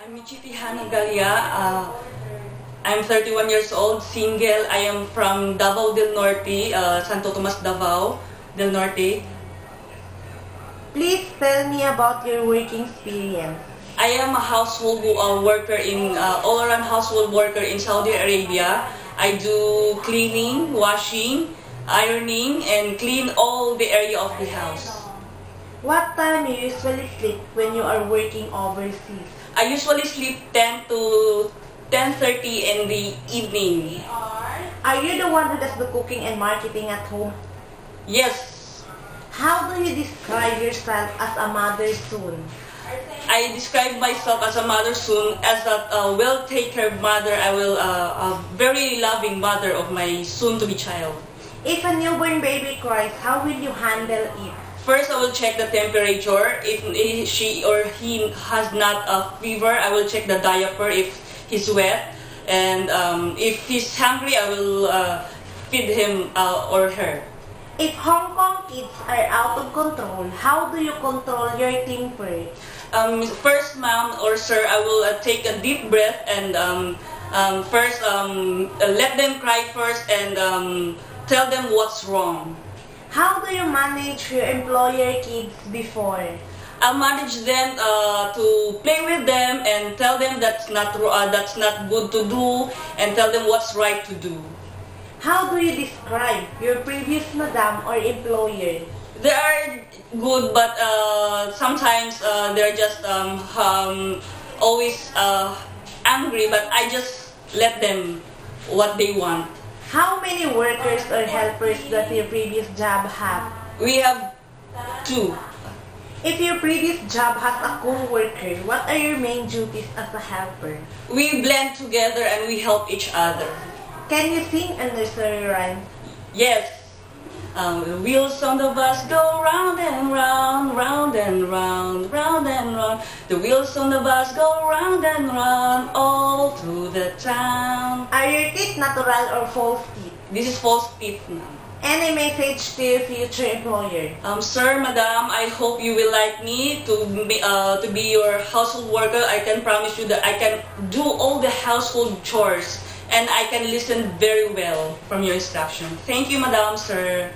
I'm Mitchie T. Hanagalia. Uh, I'm 31 years old, single. I am from Davao del Norte, uh, Santo Tomas, Davao del Norte. Please tell me about your working experience. I am a household uh, worker in uh, all-around household worker in Saudi Arabia. I do cleaning, washing, ironing, and clean all the area of the house. What time you usually sleep when you are working overseas? I usually sleep 10 to 10.30 in the evening. Are you the one who does the cooking and marketing at home? Yes, How do you describe yourself as a mother soon? I describe myself as a mother soon, as a uh, well-take-care mother. I will uh, a very loving mother of my soon-to-be child. If a newborn baby cries, how will you handle it? First, I will check the temperature. If she or he has not a fever, I will check the diaper if he's wet. And um, if he's hungry, I will uh, feed him uh, or her. If Hong Kong kids are out of control, how do you control your temper? Um, first, ma'am or sir, I will uh, take a deep breath and um, um, first um, uh, let them cry first and um, tell them what's wrong. How do you manage your employer kids before? I'll manage them uh, to play with them and tell them that's not uh, that's not good to do and tell them what's right to do. How do you describe your previous madam or employer? They are good, but uh, sometimes uh, they're just um, um, always uh, angry. But I just let them what they want. How many workers or helpers does your previous job have? We have two. If your previous job has a co-worker, what are your main duties as a helper? We blend together and we help each other. Can you sing a nursery rhyme? Yes. Um, the wheels on the bus go round and round, round and round, round and round. The wheels on the bus go round and round all through the town. Are your natural or false teeth? This is false teeth now. Any message to your future employer? Um, sir, madam, I hope you will like me to be, uh, to be your household worker. I can promise you that I can do all the household chores and I can listen very well from your instruction. Thank you, madam, sir.